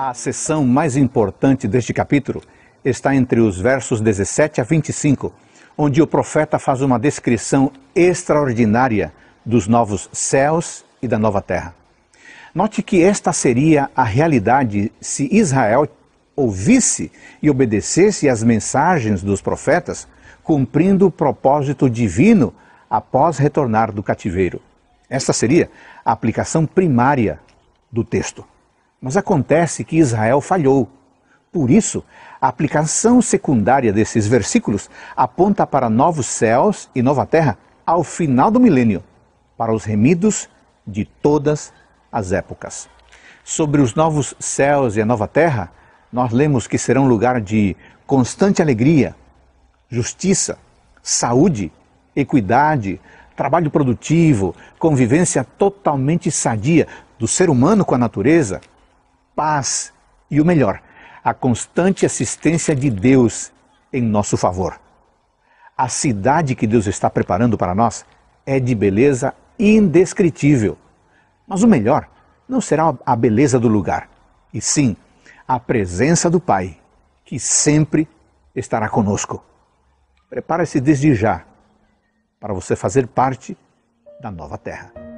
A seção mais importante deste capítulo está entre os versos 17 a 25, onde o profeta faz uma descrição extraordinária dos novos céus e da nova terra. Note que esta seria a realidade se Israel ouvisse e obedecesse às mensagens dos profetas, cumprindo o propósito divino após retornar do cativeiro. Esta seria a aplicação primária do texto. Mas acontece que Israel falhou. Por isso, a aplicação secundária desses versículos aponta para novos céus e nova terra ao final do milênio, para os remidos de todas as épocas. Sobre os novos céus e a nova terra, nós lemos que serão lugar de constante alegria, justiça, saúde, equidade, trabalho produtivo, convivência totalmente sadia do ser humano com a natureza, paz e o melhor, a constante assistência de Deus em nosso favor. A cidade que Deus está preparando para nós é de beleza indescritível. Mas o melhor não será a beleza do lugar, e sim a presença do Pai, que sempre estará conosco. Prepare-se desde já para você fazer parte da nova terra.